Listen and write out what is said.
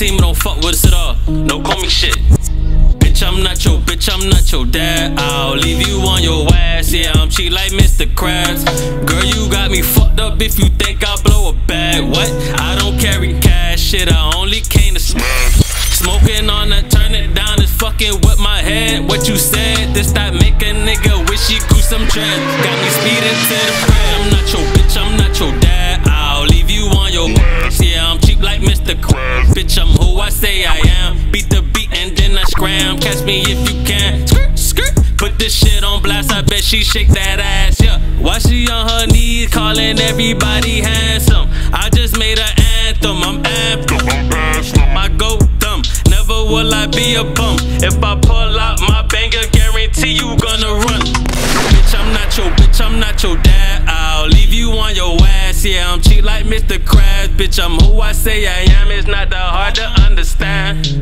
team don't fuck with us at all. No me shit. Bitch, I'm not your bitch, I'm not your dad. I'll leave you on your ass. Yeah, I'm cheap like Mr. Krabs. Girl, you got me fucked up if you think I'll blow a bag. What? I don't carry cash, shit, I only came to smash. Smoking on that, turn it down, it's fucking with my head. What you said, this that make a nigga wish he grew some dread. Got me speeding to the bread. I'm not your bitch, I'm not your dad. I'll then Catch me if you can. Skirt, skirt. Put this shit on blast, I bet she shake that ass, yeah. Why she on her knees, calling everybody handsome? I just made an anthem, I'm anthem. I go dumb, never will I be a bum. If I pull out my banger, guarantee you gonna run. Bitch, I'm not your bitch, I'm not your dad. I'll leave you on your ass. Yeah, I'm cheap like Mr. Krabs. Bitch, I'm who I say I am. It's not that hard to understand.